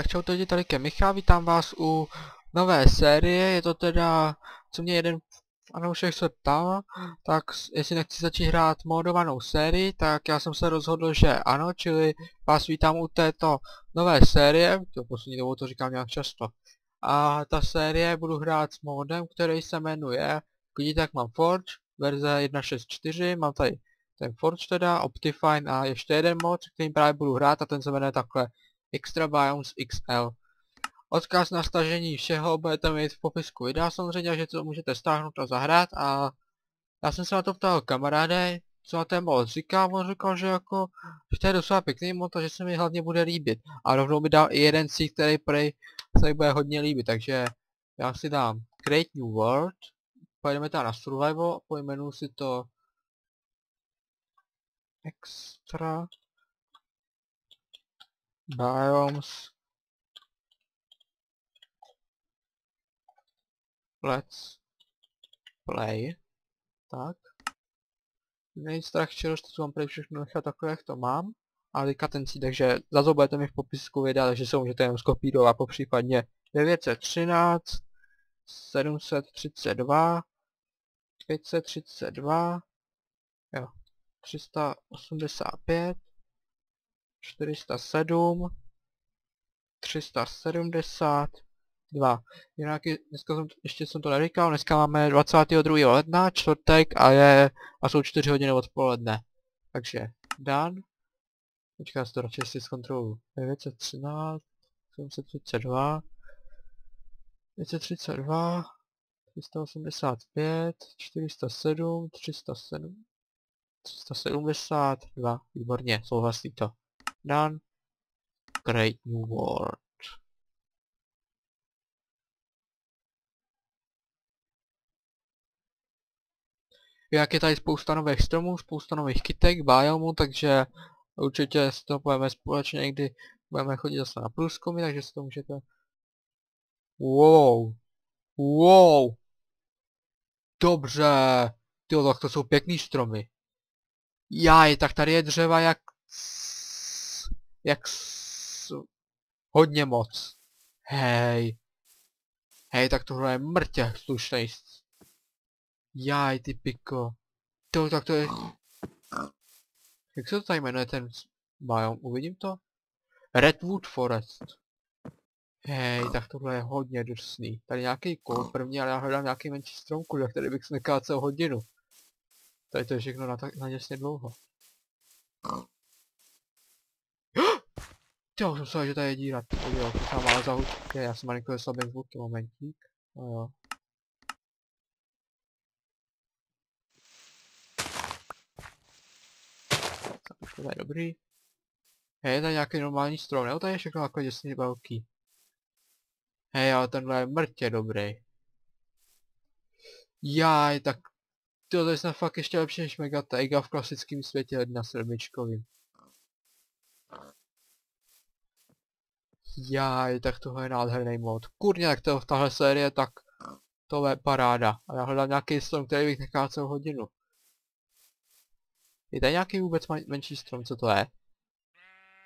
Tak čau lidi, tady ke Michal, vítám vás u nové série, je to teda, co mě jeden fanoušek se ptal, tak jestli nechci začít hrát modovanou sérii, tak já jsem se rozhodl, že ano, čili vás vítám u této nové série, to poslední dobou to říkám nějak často. A ta série budu hrát s modem, který se jmenuje, vidíte, tak mám Forge, verze 1.6.4, mám tady ten Forge teda, Optifine a ještě jeden mod, kterým právě budu hrát a ten se jmenuje takhle Extra Biomes XL. Odkaz na stažení všeho budete mít v popisku videa samozřejmě, že to můžete stáhnout a zahrát a já jsem se na to ptal kamaráde, co na ten mod říká, on říkal, že jako, že to je docela pěkný mod a že se mi hlavně bude líbit. A rovnou mi dal i jeden cíl, který prej se mi bude hodně líbit, takže já si dám Create New World, pojedeme tam na Survival, pojmenuji si to Extra Biomes Let's Play. Tak. Main structure, to mám tady všechno nechat takhle, jak to mám. A likatencí, takže zase budete mi v popisku videa, takže se můžete jenom skopírovat po případně 913, 732, 532, jo, 385, 407, 372. Jinak dneska jsem, ještě jsem to neříkal, dneska máme 22. ledna, čtvrtek a je, a jsou 4 hodiny odpoledne. Takže, dan. Počká to radši si zkontroluji. 913, 732, 532, 385, 407, 307, 372, výborně, souhlasí to. Done. Great New World. Jak je tady spousta nových stromů, spousta nových kytek, biomů, takže určitě si to budeme společně někdy, budeme chodit zase na průzkumy, takže si to můžete... Wow. Wow. Dobře. Tyjo, tak to jsou pěkný stromy. Jaj, tak tady je dřeva jak jak s... hodně moc. Hej. Hej, tak tohle je mrtě slušnej. Jaj, ty piko. To, tak to je... Jak se to tady jmenuje ten biom? Uvidím to? Redwood Forest. Hej, tak tohle je hodně drsný. Tady nějaký kol první, ale já hledám nějaký menší stromku, jak tady bych nekácel hodinu. Tady to je všechno na, na děsně dlouho. Jo, jsem se, že tady je díra. Jo, to jsem ale za je, já jsem malinko slabý zvuky, momentík. No jo. Tak už to je dobrý. Hej, je tady nějaký normální strom, nebo tady je všechno jako děsně velký. Hej, ale tenhle je mrtě dobrý. Jaj, tak to je snad fakt ještě lepší než Mega Taiga v klasickém světě na sedmičkovým. Jaj, tak tohle je nádherný mod. Kurně, tak to tahle série, tak to je paráda. A já hledám nějaký strom, který bych nechal celou hodinu. Je tady nějaký vůbec menší strom, co to je?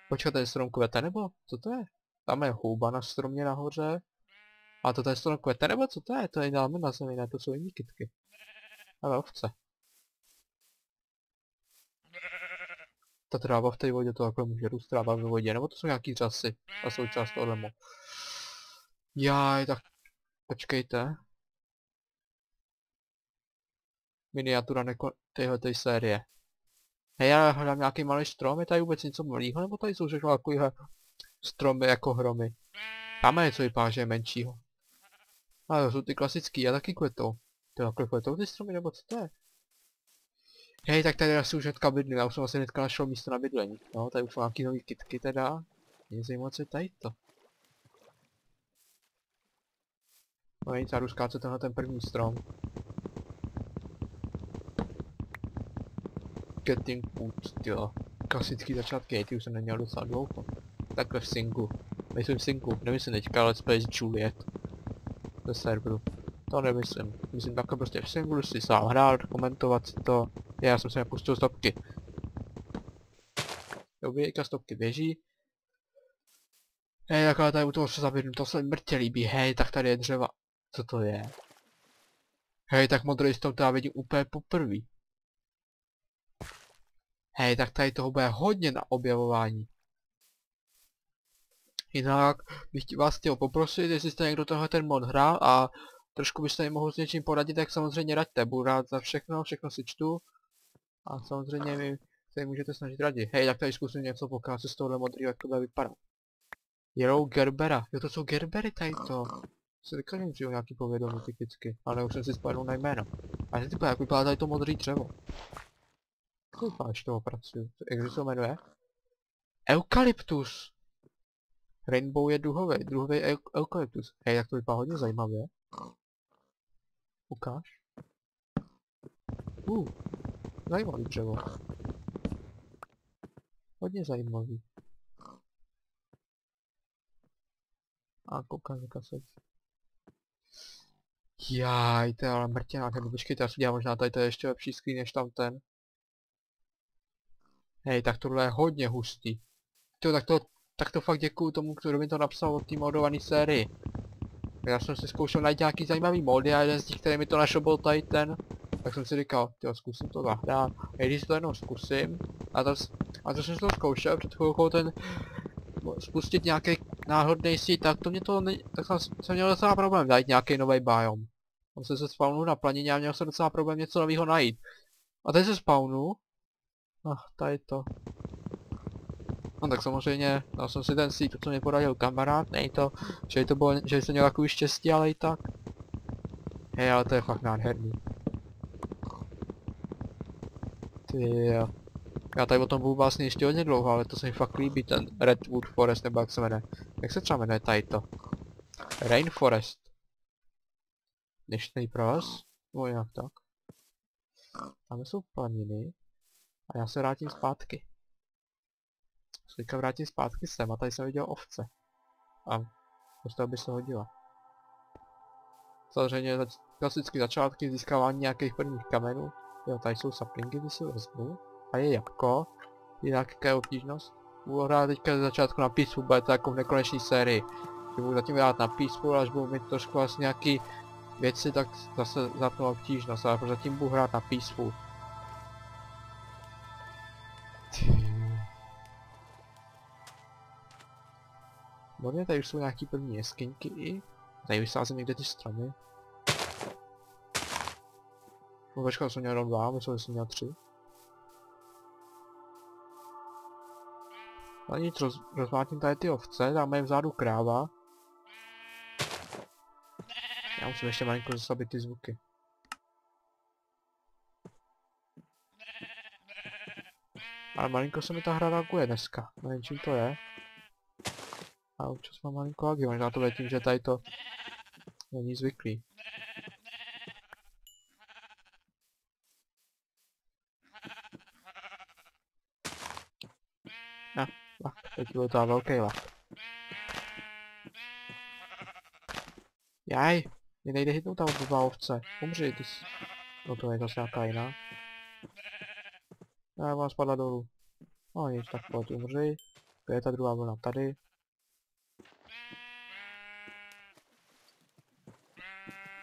Počkat, ten strom kvete, nebo co to je? Tam je houba na stromě nahoře. A to je strom kvete, nebo co to je? To je dáme na zemi, ne, to jsou jiný kytky. Ale ovce. Ta tráva v té vodě to takhle může růst tráva ve vodě, nebo to jsou nějaký řasy a součást tohle mo. Jaj, tak počkejte. Miniatura neko té série. Hej, já hledám nějaký malý strom, je tady vůbec něco malého, nebo tady jsou všechno takovýhle stromy jako hromy. Tam je něco vypadá, že je menšího. Ale to jsou ty klasický, a taky kvetou. Ty kvetou ty stromy, nebo co to je? Hej, tak tady asi už hnedka bydlím, já už jsem asi hnedka našel místo na bydlení. No, tady už jsou nějaký nový kitky teda. Mě zajímá, co je tady to. No nic, já jdu skácet tenhle ten první strom. Getting food, jo. Klasický začátky, ty už jsem neměl docela dlouho. Takhle v singlu. Myslím v singlu, nemyslím teďka, ale Space Juliet. Ze serveru. To nemyslím. Myslím takhle prostě v singlu si sám hrát, komentovat si to. Já jsem se nepustil stopky. Dobrý, stopky běží. Hej, jak ale tady u toho se zaběhnu, to se mrtě líbí, hej, tak tady je dřeva. Co to je? Hej, tak modrý strom teda vidím úplně poprvé. Hej, tak tady toho bude hodně na objevování. Jinak bych vás chtěl poprosit, jestli jste někdo tohle ten mod hrál a trošku byste mi mohl s něčím poradit, tak samozřejmě raďte, budu rád za všechno, všechno si čtu. A samozřejmě mi se můžete snažit radit. Hej, tak tady zkusím něco pokázat z tohohle modrýho, jak to bude vypadat. Jelou Gerbera. Jo, to jsou Gerbery tady to. Se teďka nemůžu nějaký povědomí typicky, ale už jsem si spadl na jméno. A ty jak vypadá tady to modrý dřevo. Jak to vypadá, toho pracuju? Jak se to jmenuje? Eukalyptus. Rainbow je duhový, eu eukalyptus. Hej, jak to vypadá hodně zajímavě. Ukáž. Uh, zajímavý dřevo. Hodně zajímavý. A koukám kaset. Jaj, to je ale mrtě nádherný. Počkejte, já si udělám možná tady to je ještě lepší screen než tam ten. Hej, tak tohle je hodně hustý. To, tak to, tak to fakt děkuju tomu, kdo mi to napsal od té modované sérii. Já jsem si zkoušel najít nějaký zajímavý mody a jeden z těch, který mi to našel, byl tady ten. Tak jsem si říkal, jo, zkusím to zahrát. A když to jenom zkusím, a to, a to jsem to zkoušel před chvilkou ten spustit nějaký náhodný síť, tak to mě to ne, tak jsem, jsem měl docela problém najít nějaký nový biom. On se se spawnu na planině a měl jsem docela problém něco nového najít. A teď se spawnu. Ach, tady to. No tak samozřejmě, dal jsem si ten síť, co mě poradil kamarád, nej to, že to bylo, že jsem měl takový štěstí, ale i tak. Hej, ale to je fakt nádherný. Ty jo. Já tady o tom budu vlastně ještě hodně dlouho, ale to se mi fakt líbí, ten Redwood Forest, nebo jak se jmenuje. Jak se třeba jmenuje tady to? Rainforest. Dnešní pros? No jak tak. Tam jsou planiny. A já se vrátím zpátky. Teďka vrátím zpátky sem a tady jsem viděl ovce. A to by se hodila. Samozřejmě zač klasické začátky získávání nějakých prvních kamenů. Jo, tady jsou saplingy, ty si vezmu. A je jabko. Jinak jaká je obtížnost? Budu hrát teďka ze začátku na Peaceful, bude to jako v nekonečné sérii. Budu zatím hrát na Peaceful, až budu mít trošku vlastně nějaký věci, tak zase zapnu obtížnost, ale zatím budu hrát na Peaceful. Možná tady už jsou nějaký první jeskyňky i. Tady vysázím někde ty stromy. No počkal, jsem měl jenom dva, myslel, jsem měl tři. A nic, roz, rozmátím tady ty ovce, dáme je vzadu kráva. Já musím ještě malinko zaslabit ty zvuky. Ale malinko se mi ta hra reaguje dneska, nevím čím to je. A občas mám malinko agi, možná to tím, že tady to není zvyklý. No, lak, teď byl to velký lak. Jaj, mě nejde hitnout tam dva ovce. Umři, ty jsi... No to je zase nějaká jiná. Já vám spadla dolů. No nic, tak pojď umři. To je ta druhá vlna tady.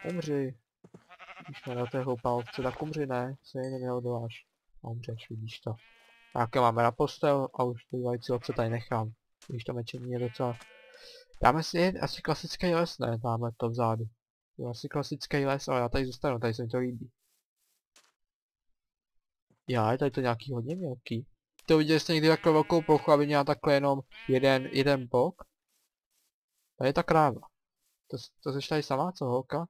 Umři. Když jsme na té hloupá ovce, tak umři ne, se jiný neodoláš. A umřeš, vidíš to. Tak máme na postel a už zbývající ovce tady nechám. Když to mečení je docela... Dáme si asi klasický les, ne? Dáme to vzadu. Je asi klasický les, ale já tady zůstanu, tady se mi to líbí. Já, je tady to nějaký hodně mělký. To viděli jste někdy takhle velkou plochu, aby měla takhle jenom jeden, jeden bok? Tady je ta kráva. To, to jsi tady sama, co holka?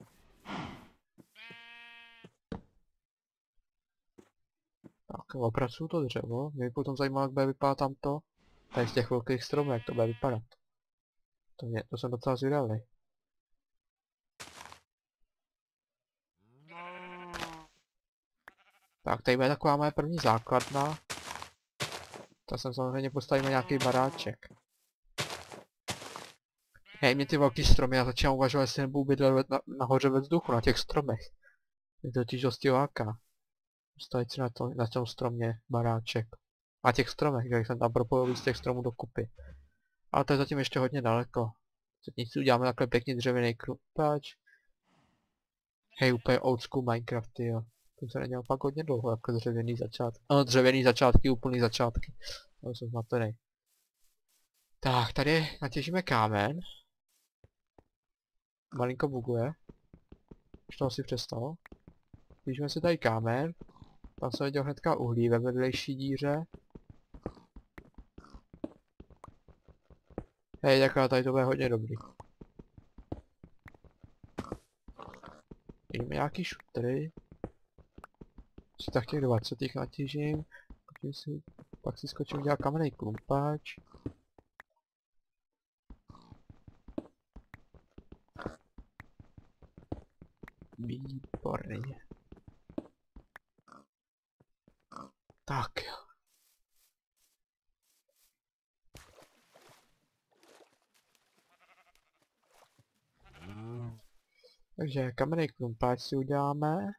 Opracuju to dřevo. Mě potom zajímalo, jak bude vypadat tamto. Tady z těch velkých stromů, jak to bude vypadat. To, mě, to jsem docela zvědavý. Tak, tady bude taková moje první základna. Tak sem samozřejmě postavíme nějaký baráček. Hej, mě ty velký stromy, já začínám uvažovat, jestli nebudu bydlet na, nahoře ve vzduchu, na těch stromech. Je to totiž dosti láká. Postavit si na, to, na tom stromě baráček. A těch stromech, jak jsem tam propojil z těch stromů dokupy. Ale to je zatím ještě hodně daleko. Zatím si uděláme takhle pěkně dřevěný krupač. Hej, úplně old school Minecraft, jo. To se nedělal pak hodně dlouho, jako dřevěný začátky. No, dřevěný začátky, úplný začátky. To jsem zmatený. Tak, tady natěžíme kámen. Malinko buguje. Už to asi přestalo. Těžíme si tady kámen. Tam jsem viděl hnedka uhlí ve vedlejší díře. Hej, takhle tady to bude hodně dobrý. Jdeme nějaký šutry. Si tak těch 20 natěžím. Si, pak si skočím udělat kamenný klumpač. Výborně. Tak jo. Takže kamenný klumpáč si uděláme.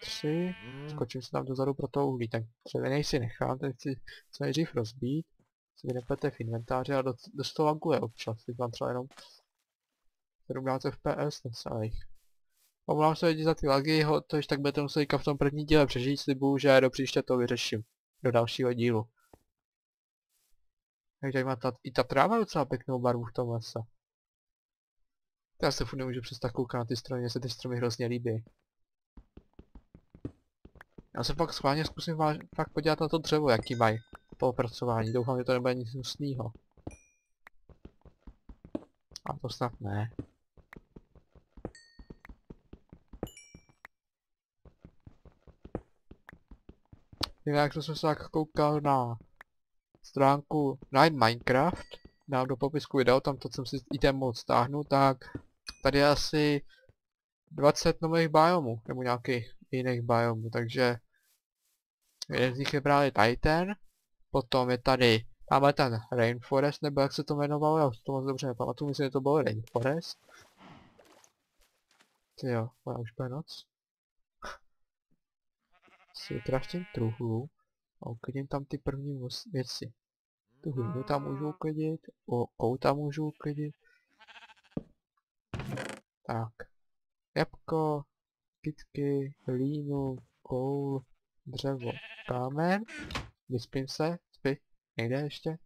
Tři. Skočím si tam dozadu pro to uhlí. Ten dřevěný si nechám, ten chci co nejdřív rozbít. Si vynepete v inventáři a dost, dost to laguje občas. Teď mám třeba jenom 17 fps necelých. Omlouvám se lidi za ty lagy, to ještě tak budete muset v tom první díle přežít, slibuju, že do příště to vyřeším. Do dalšího dílu. Takže tady má ta, i ta tráva docela pěknou barvu v tom lese. Já se furt nemůžu přestat koukat na ty stromy, mně se ty stromy hrozně líbí. Já se pak schválně zkusím váž, fakt podívat na to dřevo, jaký mají po opracování. Doufám, že to nebude nic hnusného. A to snad ne. Jinak jsem se tak koukal na stránku Night Minecraft, dám do popisku video, tam to jsem si i ten mod stáhnu, tak tady je asi 20 nových biomů, nebo nějakých jiných biomů, takže jeden z nich je právě Titan, potom je tady, máme ten Rainforest, nebo jak se to jmenovalo, já to moc dobře nepamatuju, myslím, že to bylo Rainforest. Ty jo, už bude noc. Si vykraštím truhlu a uklidím tam ty první věci. Tu hlinu tam můžu uklidit, o, kouta můžu uklidit. Tak. Jabko, kytky, hlínu, koul, dřevo, kámen. Vyspím se, spí, nejde ještě.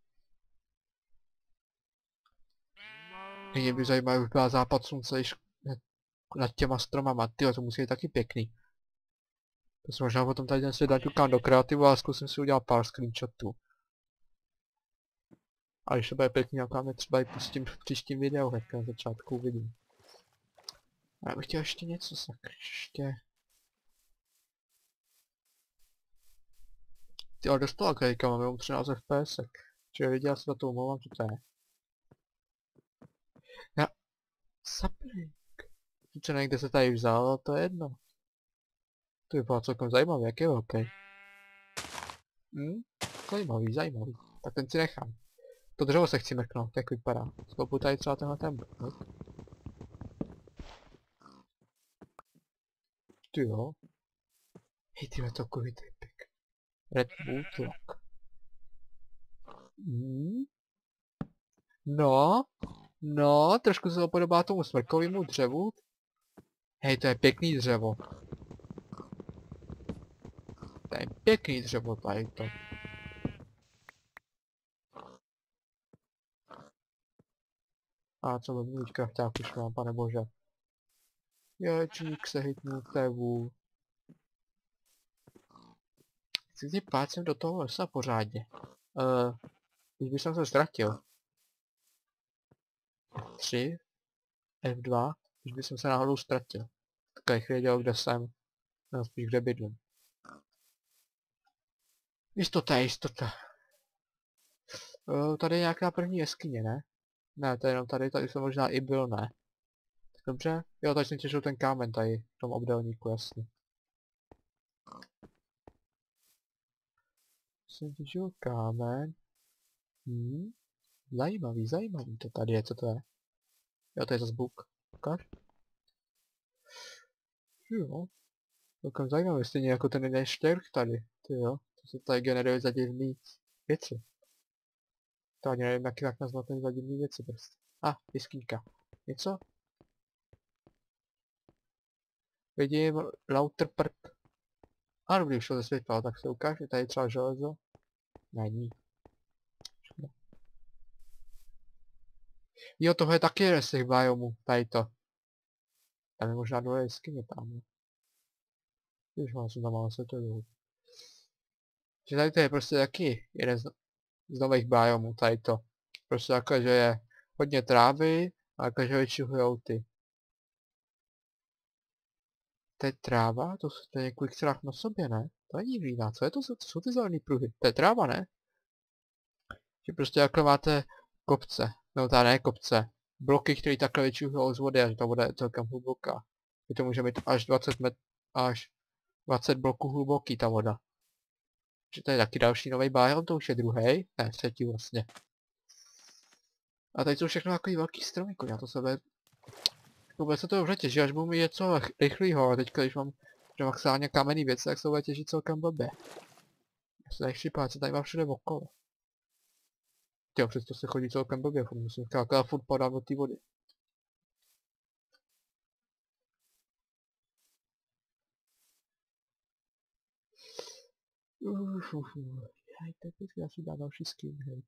Mě by zajímalo, už byla západ slunce již nad těma stromama, tyjo, to musí být taky pěkný. To se možná potom tady si dát do kreativu a zkusím si udělat pár screenshotů. A když to bude pěkný, jak třeba i pustím v příštím videu, hnedka na začátku vidím. A já bych chtěl ještě něco, tak ještě... Ty ale dost toho krejka, mám jenom 13 fps. Čili lidi, já se za to umlouvám, že to je. Já... Sapling. Sice někde se tady vzal, ale to je jedno. To vypadá celkem zajímavý, jak je velký. Hm? Zajímavý, zajímavý. Tak ten si nechám. To dřevo se chci mrknout, jak vypadá. Skopu tady třeba tenhle ten blok. Ty jo. Hej, tyhle to takový typik. Red Bull Lock. Hmm. No. No, trošku se to podobá tomu smrkovému dřevu. Hej, to je pěkný dřevo. Je pěkný dřevo tady to. A co by mít už mám, pane bože. Ječík se hitnul tevu. Chci si plácem do toho lesa pořádně. Uh, když bych se ztratil. F3. F2. Když bych se náhodou ztratil. Tak bych věděl, kde jsem. No spíš kde bydlím. Jistota, jistota. Uh, tady je nějaká první jeskyně, ne? Ne, to je jenom tady, tady jsem možná i byl, ne? Dobře? Jo, tady jsem těšil ten kámen tady, v tom obdelníku, jasně. Jsem těšil kámen. Hmm. Zajímavý, zajímavý to tady je, co to je? Jo, to je zase buk. Ukáž? Jo. Celkem zajímavý, stejně jako ten jeden štěrk tady, ty jo. To se tady generuje za divný věci. To ani nevím, jak, jak nazvat ten dva divný věci prostě. A, ah, jeskyňka. Něco? Vidím lauter prd. A dobrý, to ze světla, tak se ukáže, tady třeba železo. Není. Jo, tohle je taky jeden z těch biomů, tady to. Tam je možná dole jeskyně tam. Když mám jsem tam malo se to dolů. Že tady to je prostě taky jeden z, z nových biomů, tady to. Prostě jako, že je hodně trávy a jako, že vyčuhujou ty. To je tráva? To, to je několik tráv na sobě, ne? To není vína, co je to, to jsou ty zelený pruhy? To je tráva, ne? Že prostě jako máte kopce, no ta ne kopce, bloky, které takhle vyčuhují z vody a že ta voda je celkem hluboká. Je to může být až 20 met, až 20 bloků hluboký ta voda. Že to je taky další nový biom, to už je druhý, ne, třetí vlastně. A tady jsou všechno takový velký stromy, já to sebe... Vůbec se to dobře těží, až budu mít něco rychlýho, a teďka když mám že maximálně kamenný věci, tak se bude těžit celkem blbě. Já se tady co tady mám všude okolo. Jo, přesto se chodí celkem blbě, musím akorát furt padám do té vody. Uf, uf, uf. Hej, teď já si dám další skin, hej.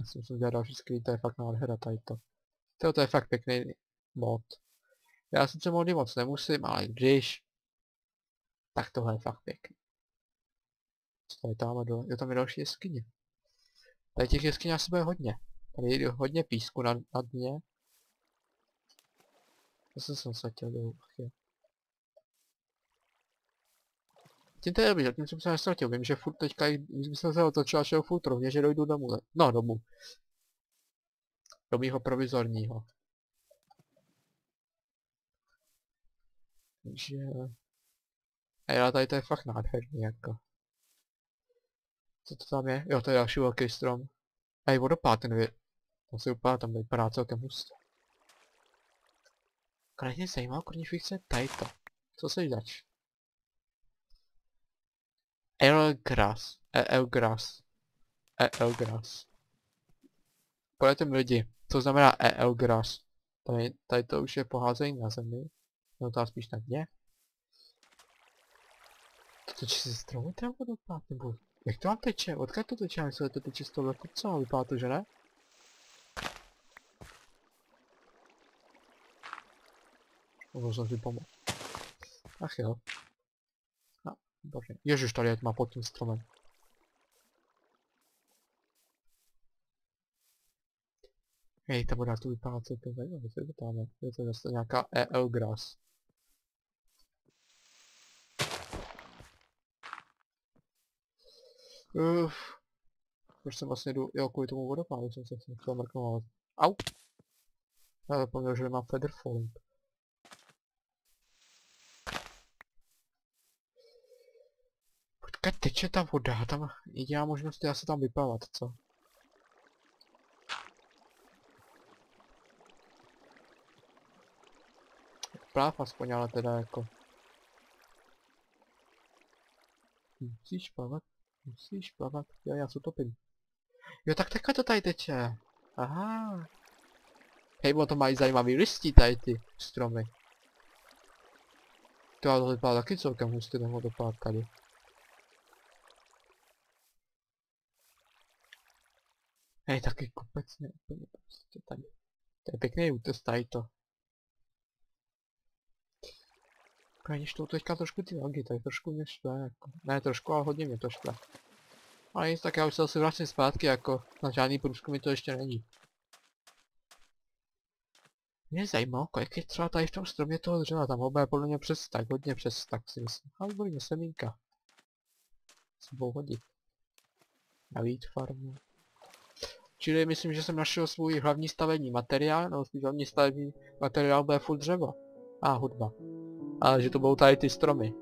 Já jsem si udělal další skin, to je fakt nádhera tady to. To, to je fakt pěkný mod. Já sice mody moc nemusím, ale když, tak tohle je fakt pěkný. Co je tam dole? Jo, tam je další jeskyně. Tady těch jeskyň asi bude hodně. Tady je hodně písku na, na dně. Zase jsem se chtěl dolů. Tím to je dobrý, tím jsem se nestratil. Vím, že furt teďka, když jsem se otočil a šel furt rovně, že dojdu domů. No, domů. Do mýho provizorního. Takže... A já tady to je fakt nádherný, jako. Co to tam je? Jo, to je další velký strom. A i vodopád ten vě... To si úplně tam vypadá celkem hustě. Krásně zajímá, když chce tady to. Co se zač? Elgras. Elgras. Elgras. Pojďte mi lidi, co znamená Elgras? Tady, tady to už je poházení na zemi. No to spíš na dně. To teče ze stromu ten vodopád, nebo jak to vám teče? Odkud to teče? Myslím, že to teče z toho kopce, vypadá to, že ne? Jsem si pomoct. Ach jo. Bože. Ježiš, tady je tma pod tím stromem. Hej, ta voda tu vypadá celkem zajímavě, co je to tam? Je to zase nějaká EL Grass. Uf. Proč jsem vlastně jdu, jo, kvůli tomu vodopádu jsem se chtěl mrknout. Au! Já zapomněl, že nemám feather falling. Počkat, teče ta voda, tam jediná možnost je asi tam vypavat, co? Pláv aspoň, ale teda jako... Musíš plavat? Musíš plavat. Jo, já se utopím. Jo, tak takhle to tady teče. Aha. Hej, to mají zajímavý listí tady ty stromy. To ale to vypadá taky celkem hustý ten vodopád tady. Hej, taky kopec neúplně prostě tady. To je pěkný útes tady to. Když to teďka trošku ty logy, tak trošku mě štve, jako. Ne trošku, ale hodně mě to štve. Ale nic, tak já už se asi vracím zpátky, jako na žádný průzkum to ještě není. Mě zajímalo, kolik je třeba tady v tom stromě toho dřeva, tam bude podle mě přes tak, hodně přes tak si myslím. Ale mě semínka. Se budou hodit. Na vít farmu. Čili myslím, že jsem našel svůj hlavní stavební materiál, no svůj hlavní stavební materiál bude full dřevo. A hudba. Ale že to budou tady ty stromy.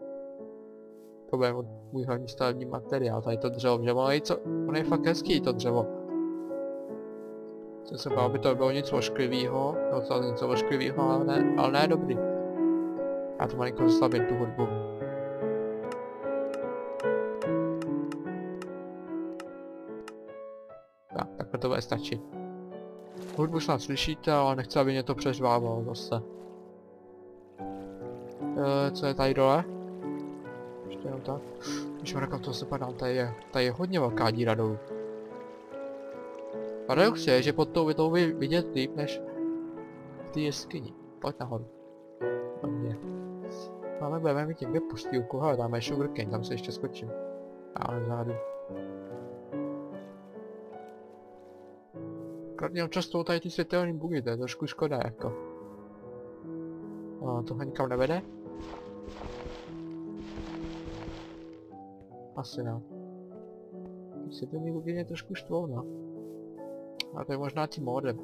To bude můj hlavní stavební materiál, tady to dřevo, že ono je, co, ono je fakt hezký to dřevo. Jsem se bál, aby to bylo něco ošklivýho, no to něco ošklivýho, ale ne, ale ne dobrý. Já to malinko zaslabím tu hudbu. Takhle to bude stačit. Hudbu snad slyšíte, ale nechci, aby mě to přežvávalo zase. E, co je tady dole? Ještě jenom tak. Když kam to se padám, tady je, tady je hodně velká díra dolů. Paradox je, že pod tou větou vidět líp než v té jeskyni. Pojď nahoru. Na mě. Máme, budeme mít někde postýlku, ale dáme sugarcane, tam se ještě skočím. Ale zádu. Kladně občas toho tady ty světelný bugy, to je trošku škoda jako. A tohle nikam nevede? Asi ne. Ty světelný bugy mě trošku štvou, no. A to je možná tím modem.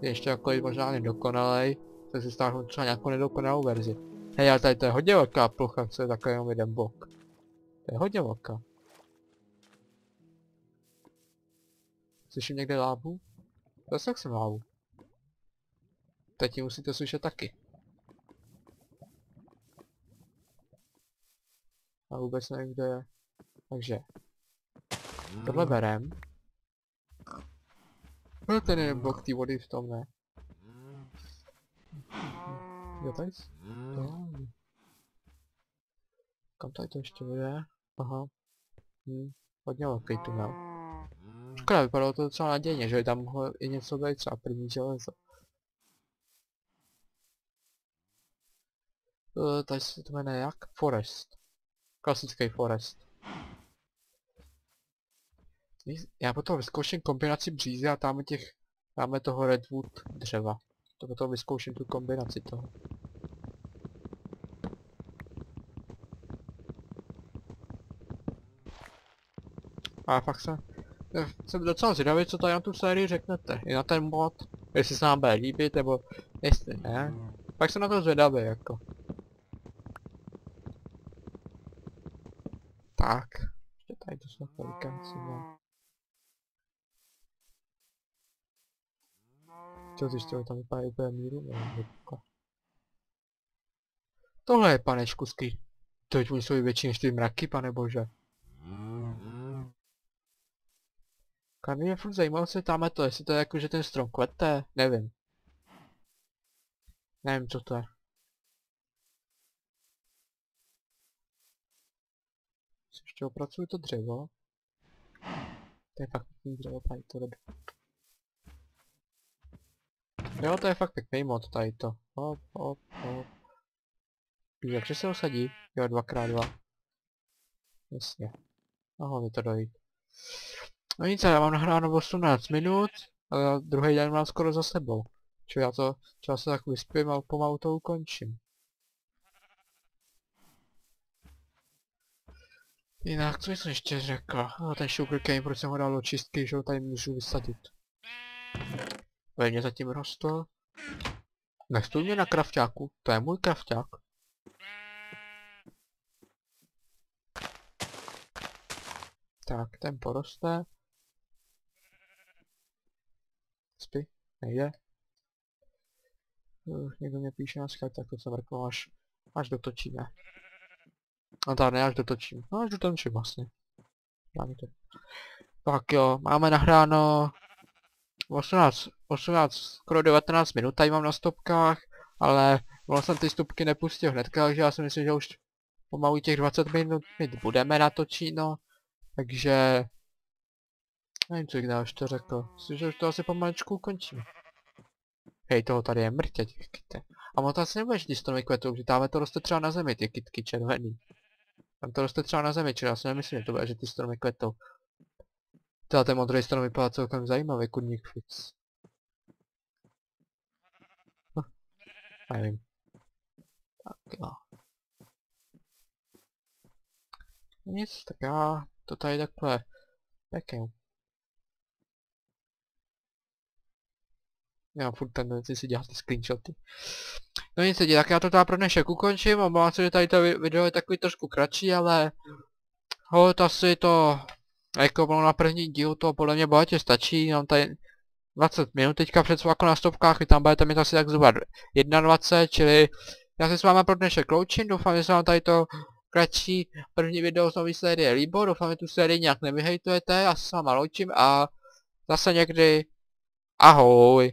Je ještě jako možná nedokonalej, tak si stáhnu třeba nějakou nedokonalou verzi. Hej, ale tady to je hodně velká plocha, co je takový jenom jeden blok. To je hodně velká. Slyším někde lábu? Zase jsem lávu. Teď musíte slyšet taky. A vůbec nevím, kde je. Takže. Tohle berem. No ten je blok té vody v tom, ne? Jo, tady? To. Kam tady to ještě vede? Aha. Hm, hodně velký tunel. Škoda, vypadalo to docela nadějně, že tam mohlo i něco být, třeba první železo. Uh, tady se to jmenuje jak? Forest. Klasický forest. Já potom vyzkouším kombinaci břízy a tam těch, dáme toho redwood dřeva. To potom vyzkouším tu kombinaci toho. A fakt jsem, jsem docela zvědavý, co tady na tu sérii řeknete. I na ten mod, jestli se nám bude líbit, nebo jestli ne. Pak jsem na to zvědavý, jako. Tak. Ještě tady to jsou velikanci, no. Co ty ještě tam vypadá úplně míru, nevím, Tohle je panečkusky. Teď oni jsou větší než ty mraky, pane bože. Kam mě furt zajímalo, co je tamhle to, jestli to je jako, že ten strom kvete, nevím. Nevím, co to je. Ještě opracuju to dřevo. To je fakt pěkný dřevo, tady to jde. Jo, to je fakt pěkný mod, tady to. Hop, hop, hop. Jakže se osadí? Jo, dvakrát dva. Jasně. Mohlo mi to dojít. No nic, já mám nahráno 18 minut, a druhý den mám skoro za sebou. Čili já to, čas se tak vyspím a pomalu to ukončím. Jinak, co jsem ještě řekl? A ten sugarcane, proč jsem ho dal do čistky, že ho tady můžu vysadit. Velně zatím rostl. Nechstuj mě na krafťáku, to je můj krafťák. Tak, ten poroste. Spí? Nejde? Uh, někdo mě píše na Skype, tak to se mrknu až, až dotočíme. A tady ne až dotočím. No až dotočím vlastně. Dáme to. Tak jo, máme nahráno 18, 18, skoro 19 minut tady mám na stopkách, ale vlastně ty stopky nepustil hnedka, takže já si myslím, že už pomalu těch 20 minut mít budeme natočit, no. Takže... Nevím, co bych to řekl. Myslím, že už to asi pomaličku ukončíme. Hej, toho tady je mrtě těch kytek. A ono to asi nebude vždy stromy kvetou, že tamhle to roste třeba na zemi, ty kytky červený. Tam to roste třeba na zemi, čili já si nemyslím, že to bude, že ty stromy kvetou. Teda ten modrý strom vypadá celkem zajímavý, kurník fix. Hm. Nevím. Tak jo. Nic, tak já to tady takhle peknu. Já mám furt tendenci si dělat ty screenshoty. No nic, tak já to teda pro dnešek ukončím, obávám se, že tady to video je takový trošku kratší, ale... Hold asi to... Jako bylo na první díl, to podle mě bohatě stačí, mám tady 20 minut teďka před svako na stopkách, vy tam budete mít asi tak zhruba 21, čili já se s váma pro dnešek loučím, doufám, že se vám tady to kratší první video z nové série líbilo, doufám, že tu sérii nějak nevyhejtujete, já se s váma loučím a Zase někdy. Ahoj.